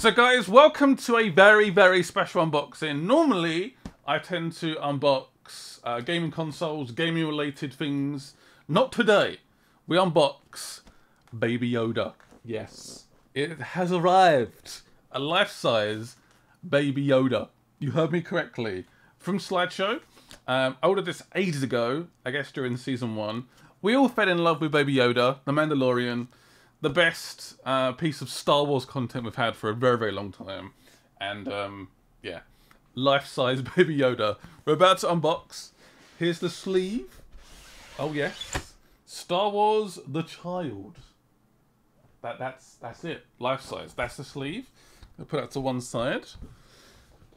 So guys, welcome to a very, very special unboxing. Normally, I tend to unbox uh, gaming consoles, gaming related things. Not today. We unbox Baby Yoda. Yes, it has arrived. A life-size Baby Yoda. You heard me correctly. From Sideshow. Um, I ordered this ages ago, I guess during season one. We all fell in love with Baby Yoda, The Mandalorian, the best uh, piece of Star Wars content we've had for a very, very long time. And um, yeah, life-size Baby Yoda. We're about to unbox. Here's the sleeve. Oh yes, Star Wars: The Child. That that's that's it. Life-size. That's the sleeve. I'll put that to one side.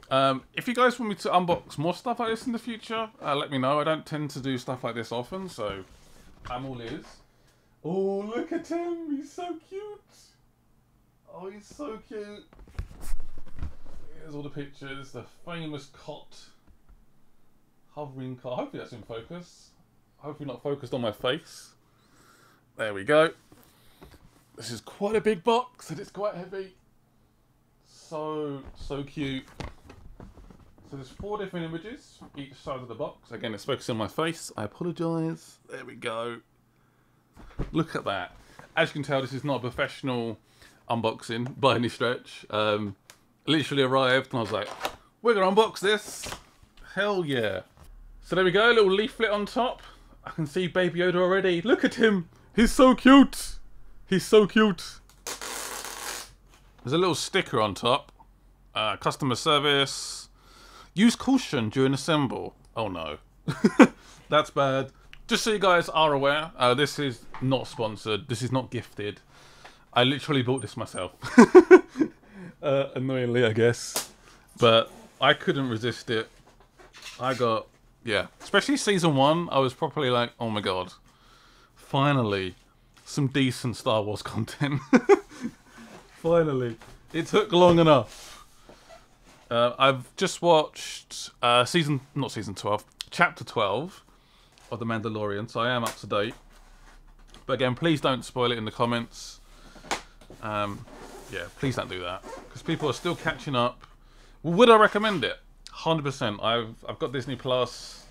Um, if you guys want me to unbox more stuff like this in the future, uh, let me know. I don't tend to do stuff like this often, so I'm all ears. Oh, look at him. He's so cute. Oh, he's so cute. Here's all the pictures. The famous cot. Hovering car. Hopefully that's in focus. Hopefully not focused on my face. There we go. This is quite a big box and it's quite heavy. So, so cute. So there's four different images each side of the box. Again, it's focusing on my face. I apologise. There we go. Look at that. As you can tell, this is not a professional unboxing by any stretch. Um, literally arrived and I was like, we're going to unbox this. Hell yeah. So there we go, little leaflet on top. I can see Baby Yoda already. Look at him. He's so cute. He's so cute. There's a little sticker on top. Uh, customer service. Use caution during assemble. Oh no. That's bad. Just so you guys are aware, uh, this is not sponsored. This is not gifted. I literally bought this myself. uh, annoyingly, I guess. But I couldn't resist it. I got, yeah. Especially season one, I was properly like, oh my god. Finally, some decent Star Wars content. Finally. It took long enough. Uh, I've just watched uh, season, not season 12, chapter 12 of The Mandalorian, so I am up to date. But again, please don't spoil it in the comments. Um, yeah, please don't do that. Because people are still catching up. Would I recommend it? 100%. I've, I've got Disney Plus.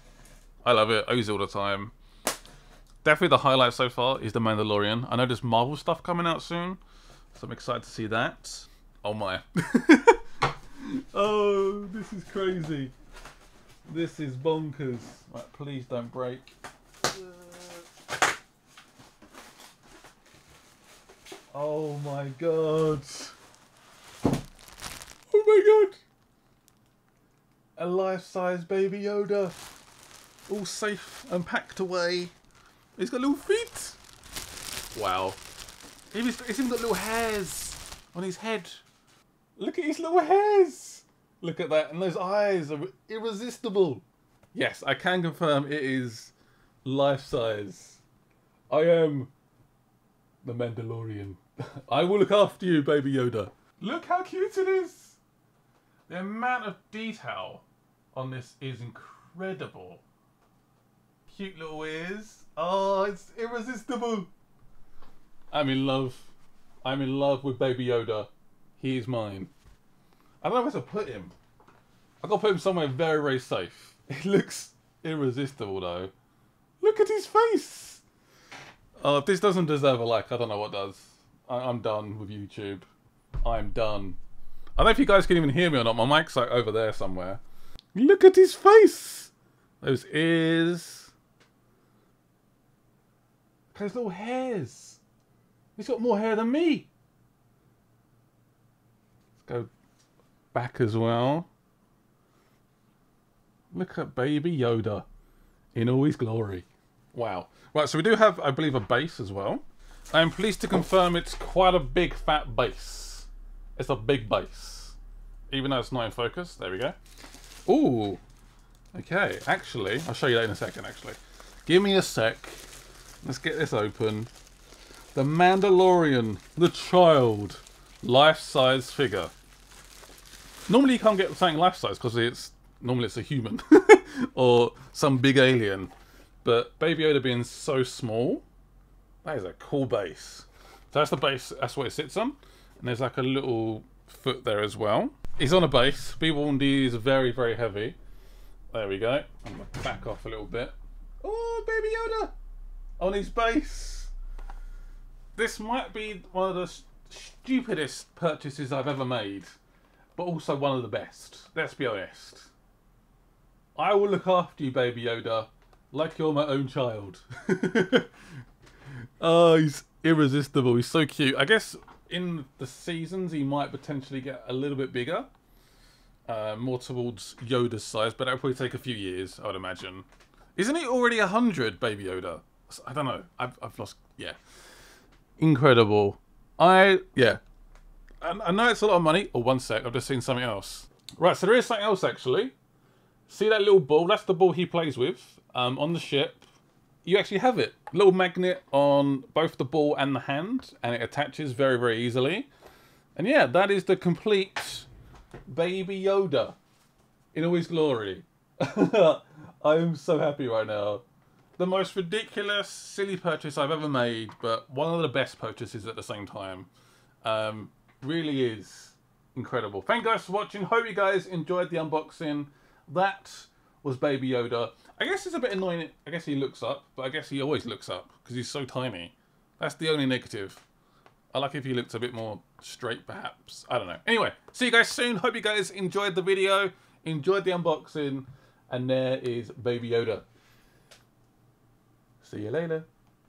I love it. I use it all the time. Definitely the highlight so far is The Mandalorian. I know there's Marvel stuff coming out soon. So I'm excited to see that. Oh my. oh, this is crazy. This is bonkers. Right, please don't break. Oh my god. Oh my god. A life-size baby Yoda. All safe and packed away. He's got little feet. Wow. He's, he's even got little hairs on his head. Look at his little hairs. Look at that. And those eyes are irresistible. Yes, I can confirm it is life-size. I am the Mandalorian. I will look after you, Baby Yoda. Look how cute it is. The amount of detail on this is incredible. Cute little ears. Oh, it's irresistible. I'm in love. I'm in love with Baby Yoda. He is mine. I don't know where to put him. I gotta put him somewhere very, very safe. He looks irresistible though. Look at his face. Oh, if this doesn't deserve a like, I don't know what does. I am done with YouTube. I'm done. I don't know if you guys can even hear me or not. My mic's like over there somewhere. Look at his face. Those ears. Those little hairs. He's got more hair than me. Let's go back as well. Look at baby Yoda in all his glory. Wow. Right, so we do have, I believe, a base as well. I am pleased to confirm it's quite a big fat base. It's a big base. Even though it's not in focus. There we go. Ooh. Okay, actually, I'll show you that in a second, actually. Give me a sec. Let's get this open. The Mandalorian, the child, life-size figure. Normally you can't get something life-size because it's normally it's a human or some big alien. But Baby Yoda being so small, that is a cool base. So that's the base, that's what it sits on. And there's like a little foot there as well. He's on a base. Be warned, he is very, very heavy. There we go. I'm going to back off a little bit. Oh, Baby Yoda! On his base. This might be one of the stupidest purchases I've ever made, but also one of the best. Let's be honest. I will look after you, Baby Yoda, like you're my own child. oh, he's irresistible. He's so cute. I guess in the seasons he might potentially get a little bit bigger. Uh, more towards Yoda's size, but that'll probably take a few years, I would imagine. Isn't he already 100, Baby Yoda? I don't know. I've, I've lost... Yeah. Incredible. I... Yeah. I, know it's a lot of money. Oh, one sec. I've just seen something else. Right, so there is something else, actually. See that little ball? That's the ball he plays with um, on the ship. You actually have it. Little magnet on both the ball and the hand, and it attaches very, very easily. And yeah, that is the complete Baby Yoda in all his glory. I am so happy right now. The most ridiculous, silly purchase I've ever made, but one of the best purchases at the same time. Um, really is incredible. Thank you guys for watching. Hope you guys enjoyed the unboxing. That was Baby Yoda. I guess it's a bit annoying. I guess he looks up, but I guess he always looks up because he's so tiny. That's the only negative. I like if he looked a bit more straight, perhaps. I don't know. Anyway, see you guys soon. Hope you guys enjoyed the video, enjoyed the unboxing, and there is Baby Yoda. See you later.